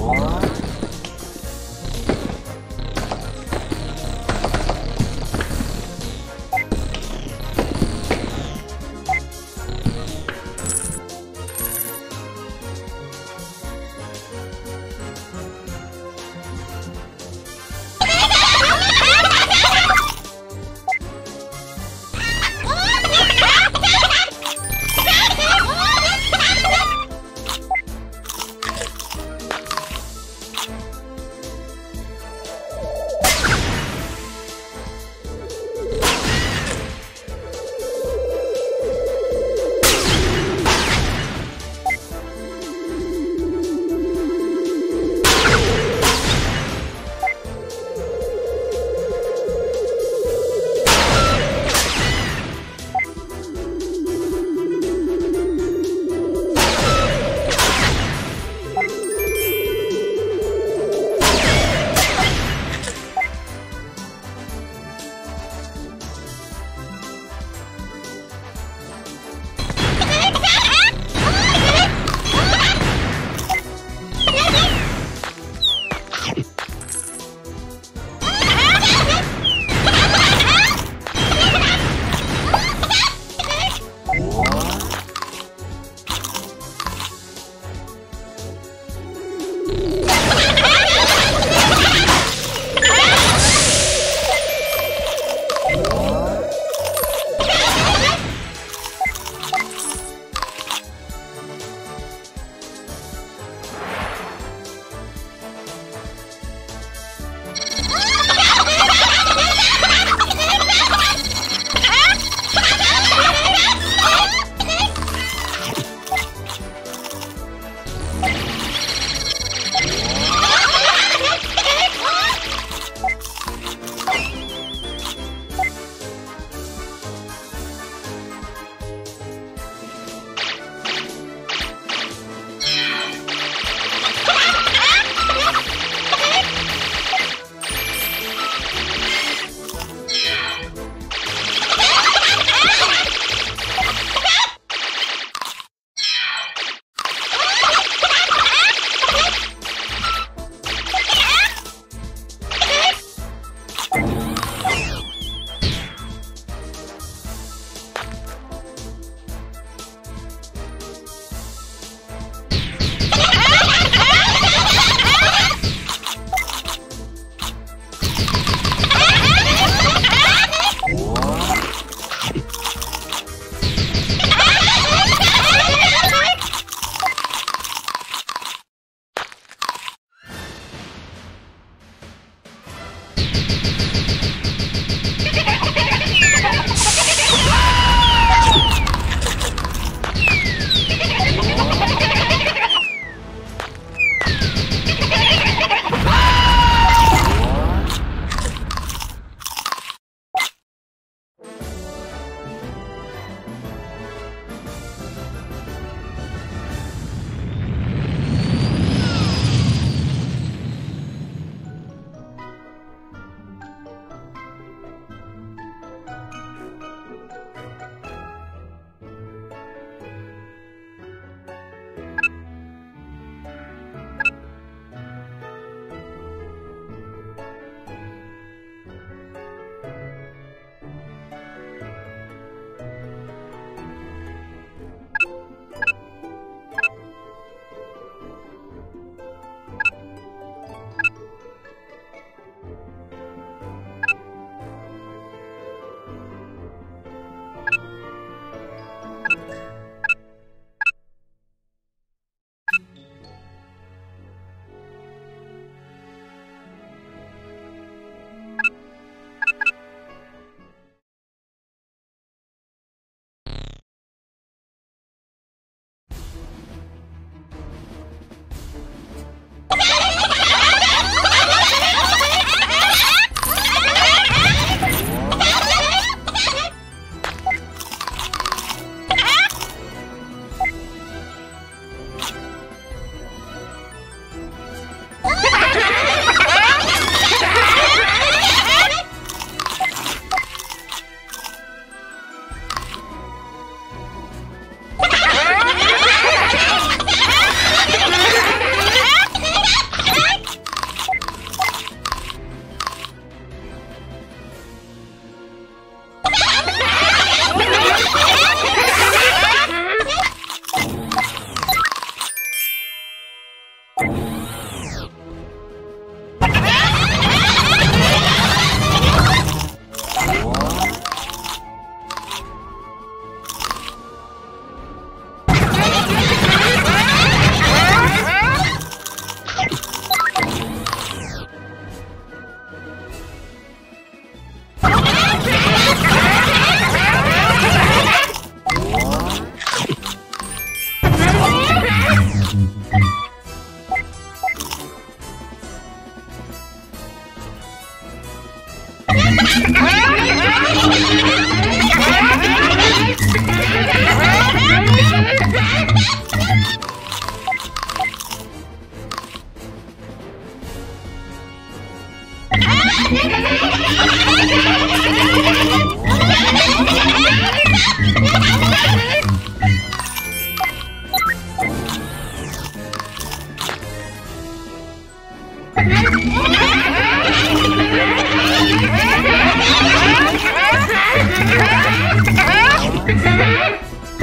Wow.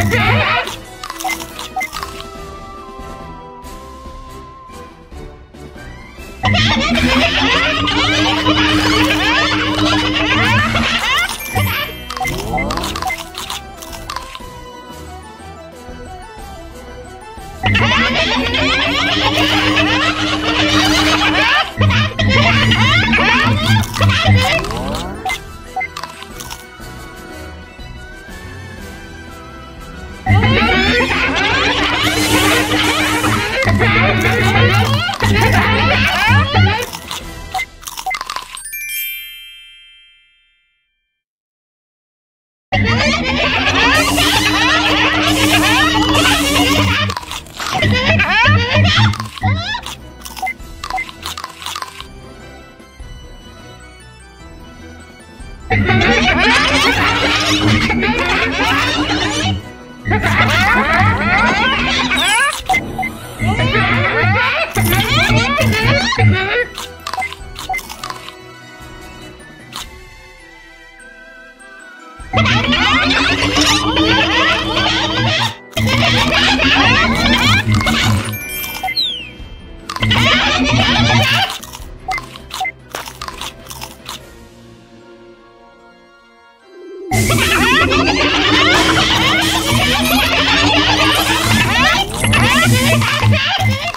Yeah! Daddy!